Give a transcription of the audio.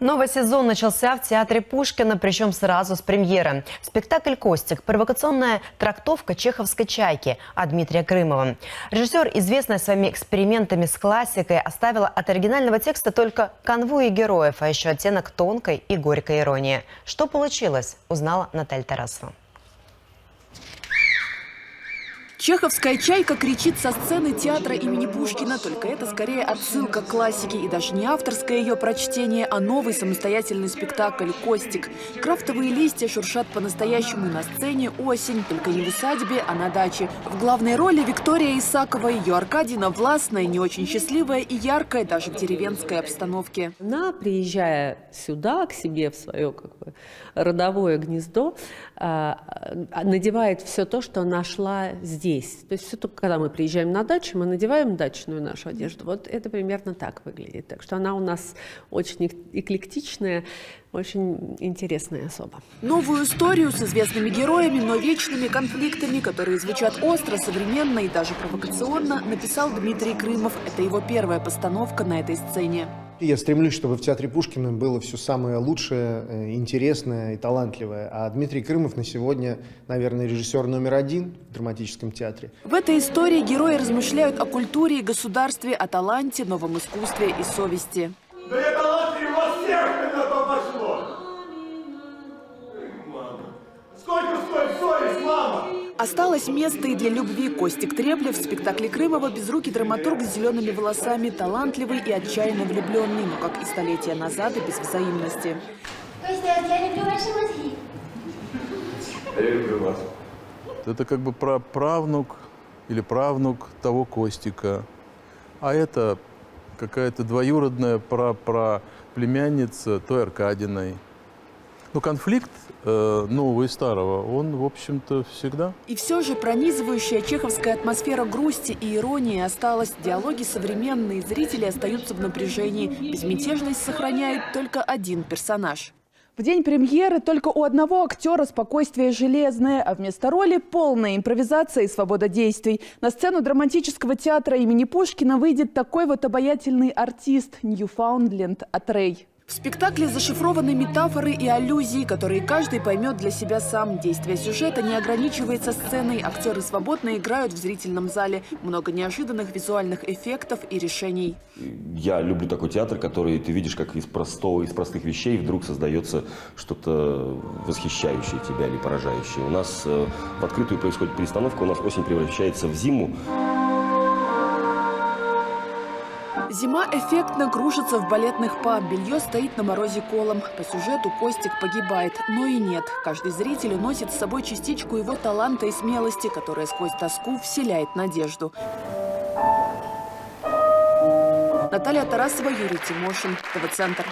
Новый сезон начался в театре Пушкина, причем сразу с премьеры. Спектакль «Костик» – провокационная трактовка чеховской «Чайки» от Дмитрия Крымова. Режиссер, известный своими экспериментами с классикой, оставила от оригинального текста только конву и героев, а еще оттенок тонкой и горькой иронии. Что получилось, узнала Наталья Тарасова. Чеховская «Чайка» кричит со сцены театра имени Пушкина, только это скорее отсылка к классике и даже не авторское ее прочтение, а новый самостоятельный спектакль «Костик». Крафтовые листья шуршат по-настоящему на сцене осень, только не в усадьбе, а на даче. В главной роли Виктория Исакова, ее Аркадина властная, не очень счастливая и яркая даже в деревенской обстановке. Она, приезжая сюда, к себе в свое как бы, родовое гнездо, а, надевает все то, что нашла здесь здесь. То есть все только когда мы приезжаем на дачу, мы надеваем дачную нашу одежду. Вот это примерно так выглядит. Так что она у нас очень эклектичная, очень интересная особа. Новую историю с известными героями, но вечными конфликтами, которые звучат остро, современно и даже провокационно, написал Дмитрий Крымов. Это его первая постановка на этой сцене. Я стремлюсь, чтобы в театре Пушкина было все самое лучшее, э, интересное и талантливое. А Дмитрий Крымов на сегодня, наверное, режиссер номер один в драматическом театре. В этой истории герои размышляют о культуре и государстве, о таланте, новом искусстве и совести. Да я талантливее вас всех, Осталось место и для любви. Костик Треплев в спектакле Крымова безрукий драматург с зелеными волосами, талантливый и отчаянно влюбленный, но как и столетия назад и без взаимности. Костя, я люблю ваши мозги. А я люблю вас. Это как бы про правнук или правнук того Костика. А это какая-то двоюродная про, про племянница той Аркадиной. Но конфликт э, нового и старого, он, в общем-то, всегда. И все же пронизывающая чеховская атмосфера грусти и иронии осталась. Диалоги современные, зрители остаются в напряжении. Безмятежность сохраняет только один персонаж. В день премьеры только у одного актера спокойствие железное, а вместо роли полная импровизация и свобода действий. На сцену драматического театра имени Пушкина выйдет такой вот обаятельный артист Ньюфаундленд Атрей. В спектакле зашифрованы метафоры и аллюзии, которые каждый поймет для себя сам. Действие сюжета не ограничивается сценой. Актеры свободно играют в зрительном зале. Много неожиданных визуальных эффектов и решений. Я люблю такой театр, который ты видишь, как из простого, из простых вещей вдруг создается что-то восхищающее тебя или поражающее. У нас э, в открытую происходит перестановка, у нас осень превращается в зиму. Зима эффектно кружится в балетных па. Белье стоит на морозе колом. По сюжету Костик погибает. Но и нет. Каждый зритель уносит с собой частичку его таланта и смелости, которая сквозь тоску вселяет надежду. Наталья Тарасова, Юрий Тимошин, ТВ-центр.